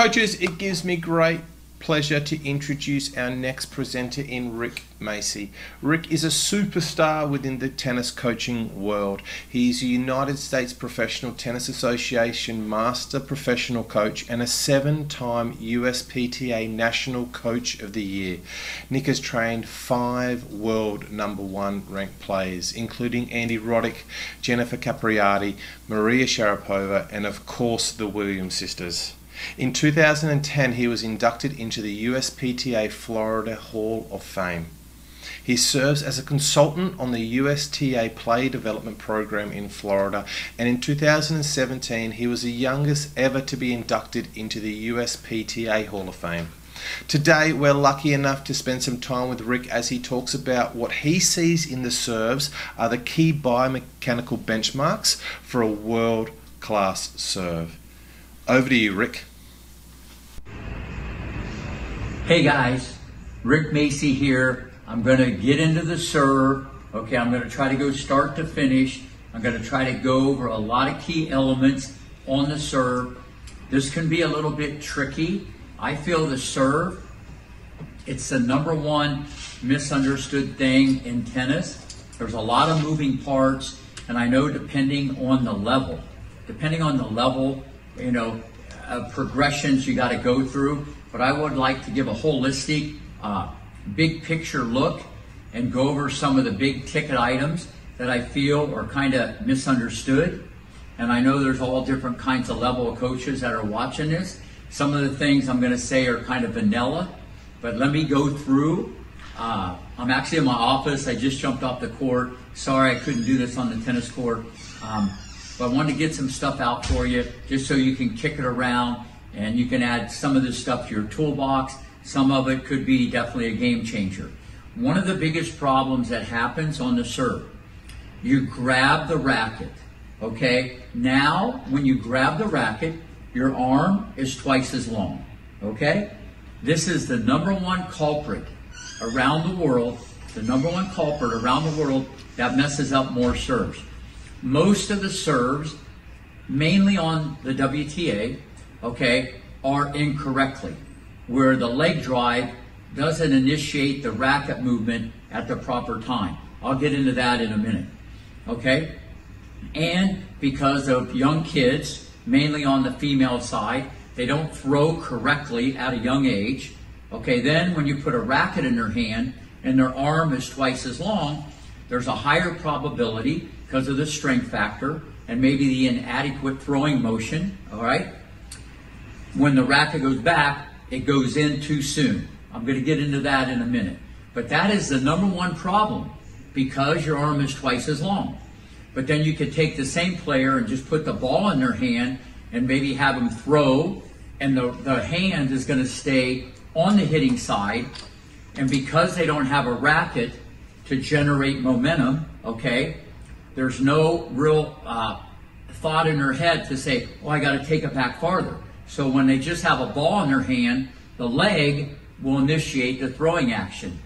Coaches, it gives me great pleasure to introduce our next presenter in Rick Macci. Rick is a superstar within the tennis coaching world. He is a United States Professional Tennis Association Master Professional Coach and a seven time USPTA National Coach of the Year. Nick has trained five world number one ranked players, including Andy Roddick, Jennifer Capriati, Maria Sharapova, and of course the Williams sisters. In 2010, he was inducted into the USPTA Florida Hall of Fame. He serves as a consultant on the USTA Play Development Program in Florida, and in 2017, he was the youngest ever to be inducted into the USPTA Hall of Fame. Today, we're lucky enough to spend some time with Rick as he talks about what he sees in the serves are the key biomechanical benchmarks for a world class serve. Over to you, Rick. Hey guys, Rick Macci here. I'm going to get into the serve. Okay, I'm going to try to go start to finish. I'm going to try to go over a lot of key elements on the serve. This can be a little bit tricky. I feel the serve, it's the number one misunderstood thing in tennis. There's a lot of moving parts, and I know depending on the level, depending on the level, you know, progressions you got to go through, but I would like to give a holistic, uh, big picture look and go over some of the big ticket items that I feel are kind of misunderstood. And I know there's all different kinds of level of coaches that are watching this. Some of the things I'm going to say are kind of vanilla, but let me go through. Uh, I'm actually in my office. I just jumped off the court. Sorry I couldn't do this on the tennis court. Um, but I wanted to get some stuff out for you just so you can kick it around and you can add some of this stuff to your toolbox. Some of it could be definitely a game changer. One of the biggest problems that happens on the serve, you grab the racket, okay? Now, when you grab the racket, your arm is twice as long, okay? This is the number one culprit around the world, the number one culprit around the world that messes up more serves most of the serves, mainly on the WTA, okay, are incorrectly, where the leg drive doesn't initiate the racket movement at the proper time. I'll get into that in a minute, okay? And because of young kids, mainly on the female side, they don't throw correctly at a young age. Okay, then when you put a racket in their hand and their arm is twice as long, there's a higher probability because of the strength factor and maybe the inadequate throwing motion, all right? When the racket goes back, it goes in too soon. I'm going to get into that in a minute. But that is the number one problem because your arm is twice as long. But then you could take the same player and just put the ball in their hand and maybe have them throw, and the, the hand is going to stay on the hitting side. And because they don't have a racket to generate momentum, okay, there's no real uh, thought in their head to say, oh, I got to take it back farther. So when they just have a ball in their hand, the leg will initiate the throwing action.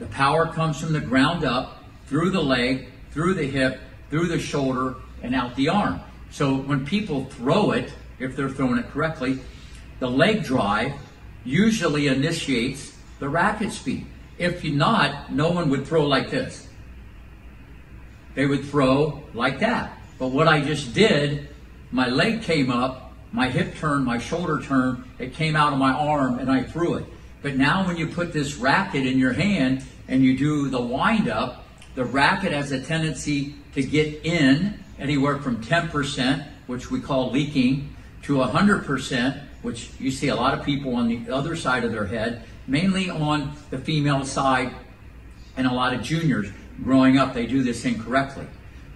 The power comes from the ground up, through the leg, through the hip, through the shoulder, and out the arm. So when people throw it, if they're throwing it correctly, the leg drive usually initiates the racket speed. If you not, no one would throw like this they would throw like that. But what I just did, my leg came up, my hip turned, my shoulder turned, it came out of my arm, and I threw it. But now when you put this racket in your hand and you do the wind up, the racket has a tendency to get in anywhere from 10%, which we call leaking, to 100%, which you see a lot of people on the other side of their head, mainly on the female side and a lot of juniors growing up, they do this incorrectly.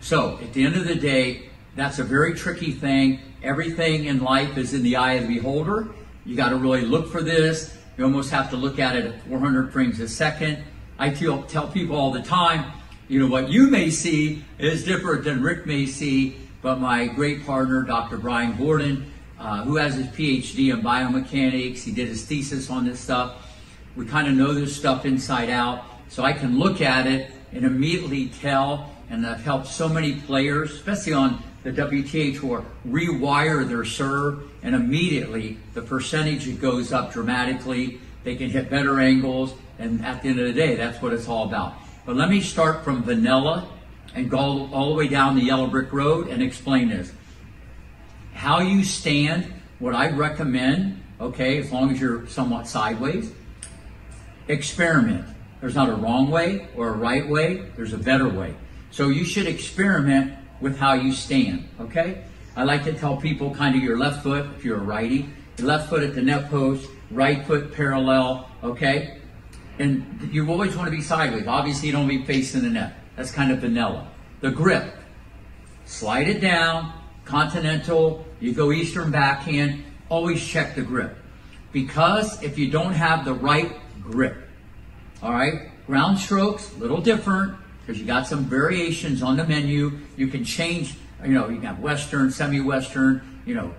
So at the end of the day, that's a very tricky thing. Everything in life is in the eye of the beholder. You got to really look for this. You almost have to look at it at 400 frames a second. I tell, tell people all the time, you know, what you may see is different than Rick may see, but my great partner, Dr. Brian Gordon, uh, who has his PhD in biomechanics, he did his thesis on this stuff. We kind of know this stuff inside out, so I can look at it and immediately tell, and I've helped so many players, especially on the WTH will rewire their serve, and immediately the percentage goes up dramatically. They can hit better angles, and at the end of the day, that's what it's all about. But let me start from vanilla and go all the way down the yellow brick road and explain this. How you stand, what I recommend, okay, as long as you're somewhat sideways, experiment. There's not a wrong way or a right way, there's a better way. So you should experiment with how you stand, okay? I like to tell people kind of your left foot, if you're a righty, left foot at the net post, right foot parallel, okay? And you always want to be sideways. Obviously, you don't be facing the net. That's kind of vanilla. The grip, slide it down, continental, you go eastern backhand, always check the grip. Because if you don't have the right grip, all right, ground strokes, a little different, because you got some variations on the menu. You can change, you know, you got Western, semi-Western, you know,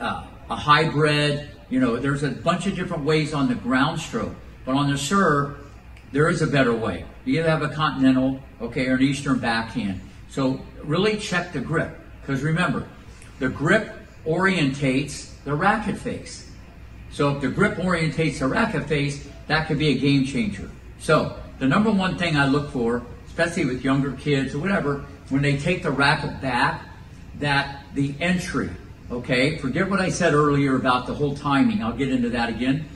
uh, a hybrid, you know, there's a bunch of different ways on the ground stroke. But on the serve, there is a better way. You either have a continental, okay, or an eastern backhand. So really check the grip. Because remember, the grip orientates the racket face. So if the grip orientates the racket face, that could be a game changer. So the number one thing I look for especially with younger kids or whatever, when they take the racket back, that the entry, okay, forget what I said earlier about the whole timing. I'll get into that again.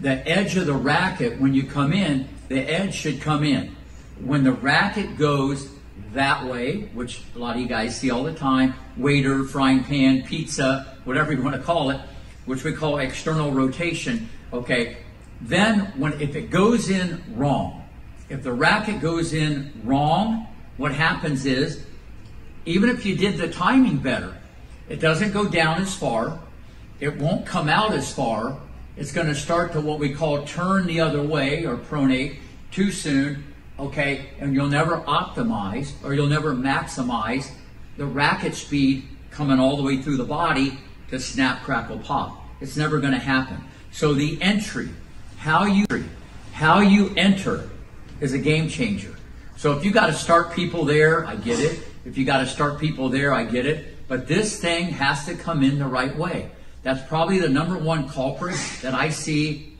The edge of the racket, when you come in, the edge should come in. When the racket goes that way, which a lot of you guys see all the time, waiter, frying pan, pizza, whatever you want to call it, which we call external rotation, okay, then when if it goes in wrong, if the racket goes in wrong, what happens is, even if you did the timing better, it doesn't go down as far, it won't come out as far, it's going to start to what we call turn the other way or pronate too soon, okay, and you'll never optimize or you'll never maximize the racket speed coming all the way through the body to snap, crackle, pop. It's never going to happen. So the entry, how you how you enter is a game changer. So if you got to start people there, I get it. If you got to start people there, I get it. But this thing has to come in the right way. That's probably the number one culprit that I see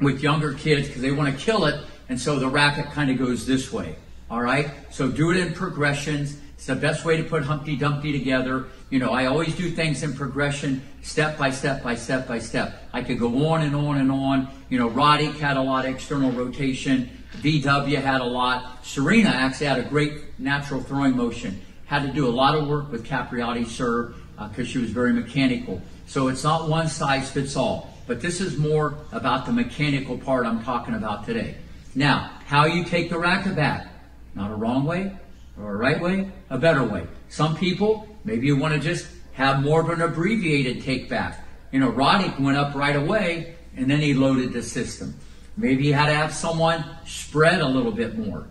with younger kids because they want to kill it. And so the racket kind of goes this way. All right. So do it in progressions. It's the best way to put Humpty Dumpty together. You know, I always do things in progression, step by step by step by step. I could go on and on and on. You know, Roddy, had a lot of external rotation. VW had a lot. Serena actually had a great natural throwing motion. Had to do a lot of work with Capriati serve because uh, she was very mechanical. So it's not one size fits all. But this is more about the mechanical part I'm talking about today. Now, how you take the racket back. Not a wrong way or a right way, a better way. Some people, maybe you want to just have more of an abbreviated take back. You know, Roddick went up right away and then he loaded the system. Maybe you had to have someone spread a little bit more.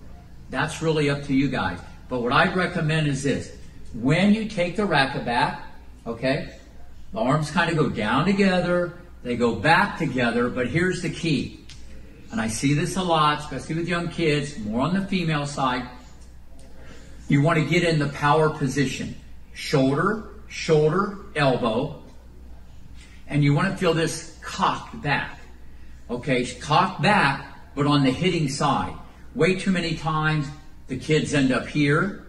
That's really up to you guys. But what I'd recommend is this. When you take the racket back, okay, the arms kind of go down together, they go back together, but here's the key. And I see this a lot, especially with young kids, more on the female side. You want to get in the power position. Shoulder, shoulder, elbow. And you want to feel this cocked back. Okay, cocked back, but on the hitting side. Way too many times the kids end up here.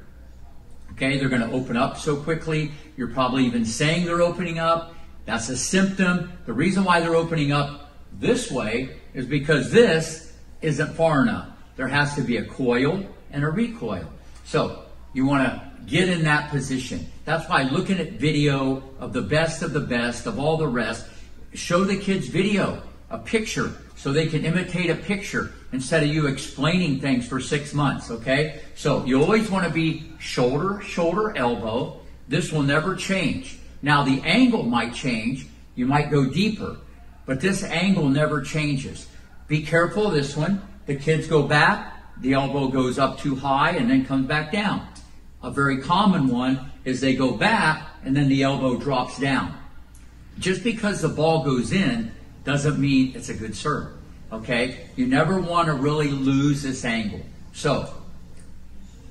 Okay, they're going to open up so quickly. You're probably even saying they're opening up. That's a symptom. The reason why they're opening up this way is because this isn't far enough. There has to be a coil and a recoil. So you want to get in that position. That's why looking at video of the best of the best of all the rest, show the kids video a picture so they can imitate a picture instead of you explaining things for six months, okay? So you always want to be shoulder, shoulder, elbow. This will never change. Now the angle might change. You might go deeper, but this angle never changes. Be careful of this one. The kids go back, the elbow goes up too high and then comes back down. A very common one is they go back and then the elbow drops down. Just because the ball goes in doesn't mean it's a good serve. Okay? You never want to really lose this angle. So,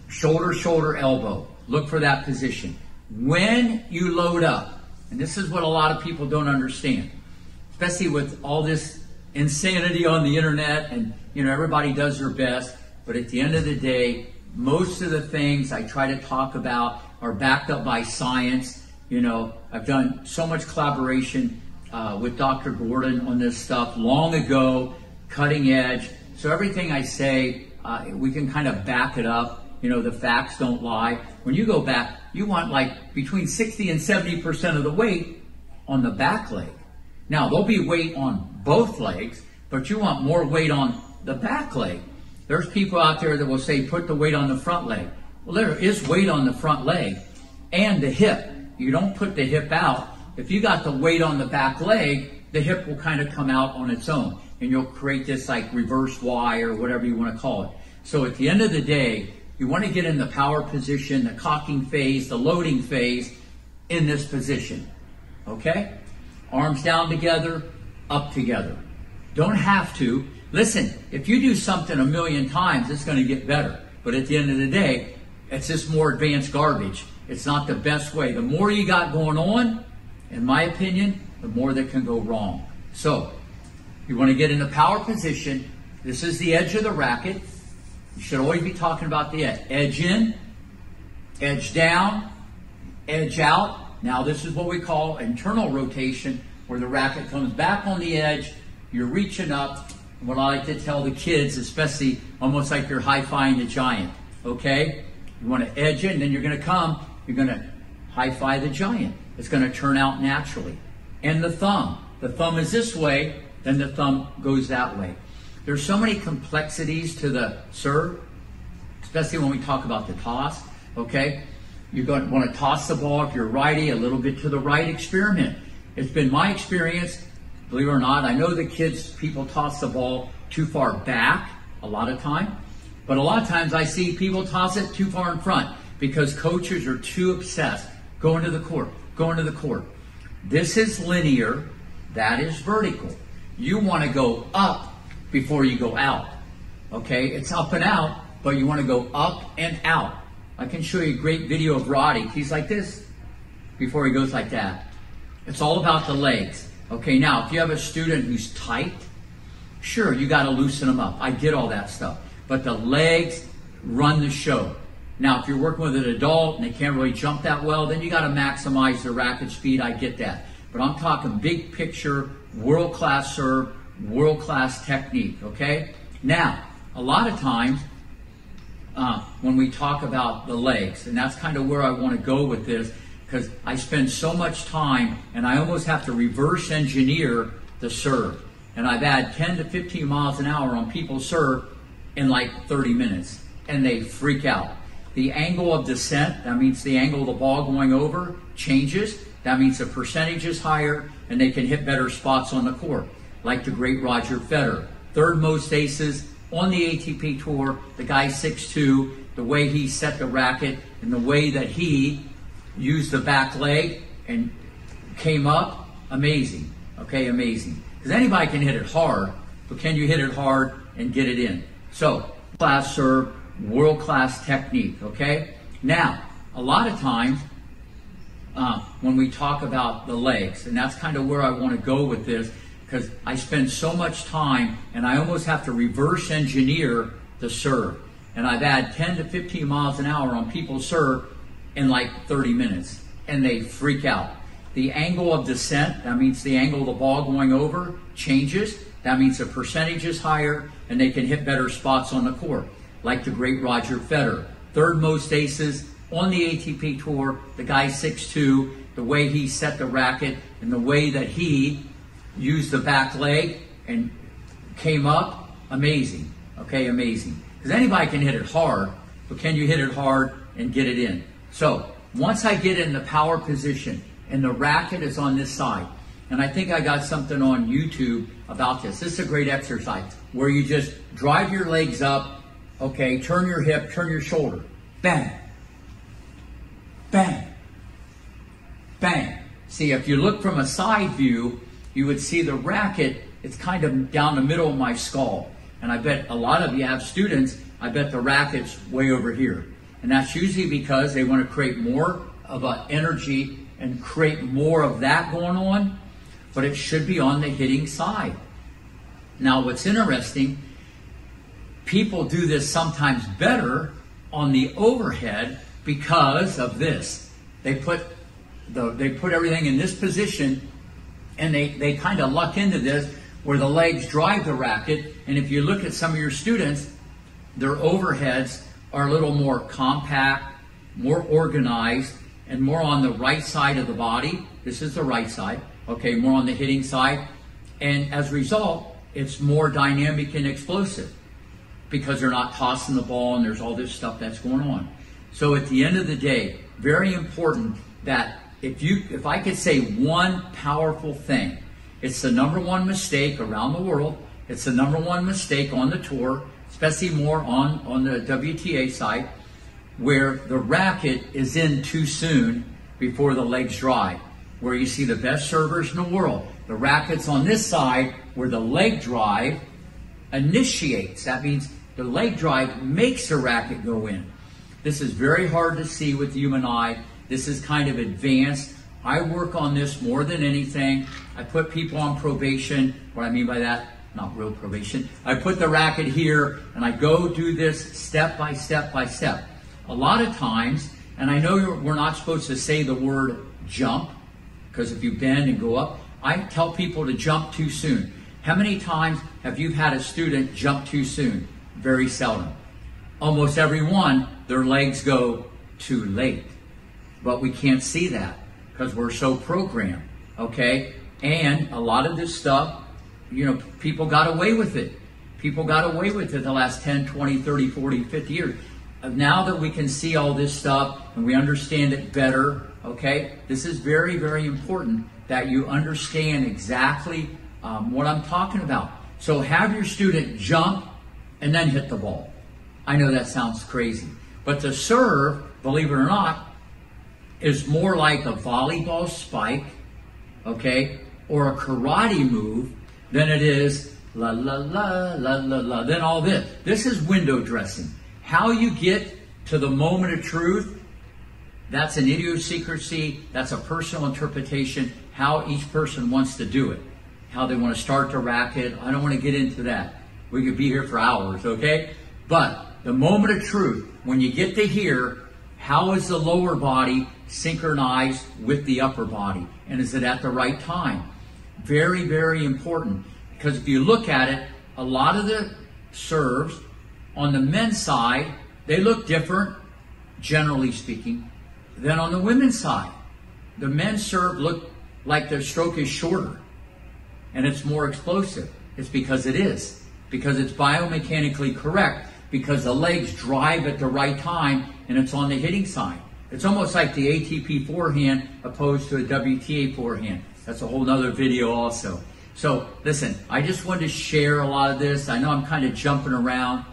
shoulder, shoulder, elbow. Look for that position. when you load up, and this is what a lot of people don't understand, especially with all this insanity on the internet and you know everybody does their best, but at the end of the day, most of the things I try to talk about are backed up by science. You know, I've done so much collaboration uh, with Dr. Gordon on this stuff long ago, cutting edge. So everything I say, uh, we can kind of back it up. You know, the facts don't lie. When you go back, you want like between 60 and 70% of the weight on the back leg. Now, there'll be weight on both legs, but you want more weight on the back leg. There's people out there that will say, put the weight on the front leg. Well, there is weight on the front leg and the hip. You don't put the hip out. If you got the weight on the back leg, the hip will kind of come out on its own and you'll create this like reverse Y or whatever you want to call it. So at the end of the day, you want to get in the power position, the cocking phase, the loading phase in this position. Okay? Arms down together, up together. Don't have to. Listen, if you do something a million times, it's going to get better. But at the end of the day, it's just more advanced garbage. It's not the best way. The more you got going on, in my opinion, the more that can go wrong. So, you want to get in the power position. This is the edge of the racket. You should always be talking about the edge. Edge in, edge down, edge out. Now, this is what we call internal rotation, where the racket comes back on the edge. You're reaching up. What I like to tell the kids, especially almost like you're high-fiving the giant. Okay? You want to edge in, then you're going to come. You're going to high-five the giant. It's going to turn out naturally. And the thumb. The thumb is this way, then the thumb goes that way. There's so many complexities to the serve, especially when we talk about the toss. Okay, you're going to want to toss the ball if you're righty a little bit to the right. Experiment. It's been my experience, believe it or not. I know the kids, people toss the ball too far back a lot of time, but a lot of times I see people toss it too far in front because coaches are too obsessed. Going to the court, going to the court. This is linear, that is vertical. You want to go up before you go out. Okay, it's up and out, but you want to go up and out. I can show you a great video of Roddy. He's like this before he goes like that. It's all about the legs. Okay, now if you have a student who's tight, sure, you got to loosen them up. I get all that stuff. But the legs run the show. Now, if you're working with an adult and they can't really jump that well, then you got to maximize their racket speed. I get that. But I'm talking big picture, world class serve, world class technique, okay? Now, a lot of times uh, when we talk about the legs, and that's kind of where I want to go with this, because I spend so much time and I almost have to reverse engineer the serve. And I've had 10 to 15 miles an hour on people's serve in like 30 minutes, and they freak out. The angle of descent, that means the angle of the ball going over, changes. That means the percentage is higher, and they can hit better spots on the court like the great Roger Federer. Third most aces on the ATP Tour. The guy 6'2", the way he set the racket and the way that he used the back leg and came up, amazing. Okay, amazing. Because anybody can hit it hard, but can you hit it hard and get it in? So, class serve, world class technique. Okay. Now, a lot of times uh, when we talk about the legs, and that's kind of where I want to go with this, because I spend so much time and I almost have to reverse engineer the serve. And I've had 10 to 15 miles an hour on people's serve in like 30 minutes, and they freak out. The angle of descent, that means the angle of the ball going over, changes. That means the percentage is higher, and they can hit better spots on the court, like the great Roger Federer. Third most aces on the ATP Tour, the guy 6'2, the way he set the racket, and the way that he used the back leg and came up, amazing. Okay, amazing. Because anybody can hit it hard, but can you hit it hard and get it in? So once I get in the power position and the racket is on this side, and I think I got something on YouTube about this. This is a great exercise where you just drive your legs up, okay, turn your hip, turn your shoulder, bang, bang, bang. See, if you look from a side view, you would see the racket, it's kind of down the middle of my skull. And I bet a lot of you have students, I bet the racket's way over here. And that's usually because they want to create more of an energy and create more of that going on, but it should be on the hitting side. Now, what's interesting, people do this sometimes better on the overhead because of this. They put the, they put everything in this position and they, they kind of luck into this where the legs drive the racket. And if you look at some of your students, their overheads are a little more compact, more organized, and more on the right side of the body. This is the right side, okay, more on the hitting side. And as a result, it's more dynamic and explosive because they're not tossing the ball and there's all this stuff that's going on. So at the end of the day, very important that if you if I could say one powerful thing, it's the number one mistake around the world. It's the number one mistake on the tour, especially more on, on the WTA side, where the racket is in too soon before the legs dry. Where you see the best servers in the world. The racket's on this side where the leg drive initiates. That means the leg drive makes the racket go in. This is very hard to see with the human eye. This is kind of advanced. I work on this more than anything. I put people on probation. What I mean by that, not real probation. I put the racket here and I go do this step by step by step. A lot of times, and I know we're not supposed to say the word jump, because if you bend and go up, I tell people to jump too soon. How many times have you had a student jump too soon? Very seldom. Almost every one, their legs go too late. But we can't see that because we're so programmed, okay? And a lot of this stuff, you know, people got away with it. People got away with it the last 10, 20, 30, 40, 50 years. Now that we can see all this stuff and we understand it better, okay, this is very, very important that you understand exactly um, what I'm talking about. So have your student jump and then hit the ball. I know that sounds crazy. But to serve, believe it or not, is more like a volleyball spike, okay, or a karate move than it is la la la la la la. Then all this. This is window dressing. How you get to the moment of truth, that's an idiosyncrasy, that's a personal interpretation, how each person wants to do it, how they want to start the racket. I don't want to get into that. We could be here for hours, okay? But the moment of truth, when you get to here, how is the lower body synchronized with the upper body? And is it at the right time? Very, very important. Because if you look at it, a lot of the serves on the men's side, they look different, generally speaking, than on the women's side. The men's serve look like their stroke is shorter and it's more explosive. It's because it is, because it's biomechanically correct because the legs drive at the right time and it's on the hitting side. It's almost like the ATP forehand opposed to a WTA forehand. That's a whole nother video also. So listen, I just wanted to share a lot of this. I know I'm kind of jumping around,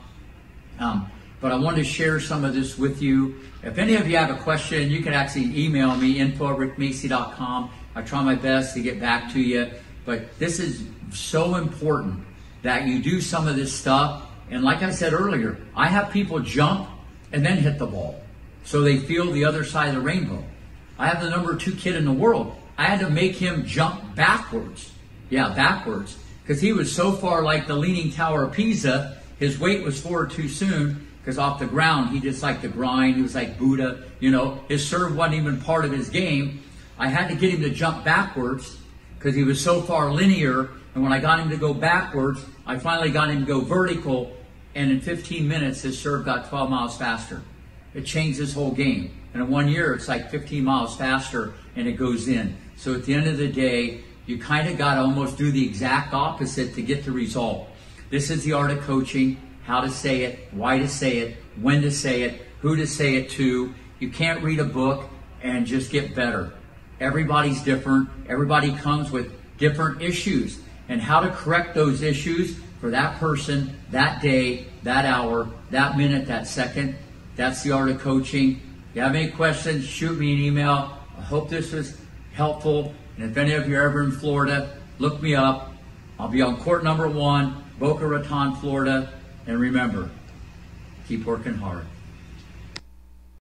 um, but I wanted to share some of this with you. If any of you have a question, you can actually email me, info at rickmacci.com. I try my best to get back to you. But this is so important that you do some of this stuff and like I said earlier, I have people jump and then hit the ball. So they feel the other side of the rainbow. I have the number two kid in the world. I had to make him jump backwards. Yeah, backwards. Because he was so far like the Leaning Tower of Pisa, his weight was forward too soon. Because off the ground, he just liked to grind. He was like Buddha. You know, his serve wasn't even part of his game. I had to get him to jump backwards because he was so far linear. And when I got him to go backwards, I finally got him to go vertical and in 15 minutes, his serve got 12 miles faster. It changed his whole game. And in one year, it's like 15 miles faster and it goes in. So at the end of the day, you kind of got to almost do the exact opposite to get the result. This is the art of coaching, how to say it, why to say it, when to say it, who to say it to. You can't read a book and just get better. Everybody's different. Everybody comes with different issues. And how to correct those issues for that person, that day, that hour, that minute, that second. That's the art of coaching. If you have any questions, shoot me an email. I hope this was helpful. And if any of you are ever in Florida, look me up. I'll be on court number one, Boca Raton, Florida. And remember, keep working hard.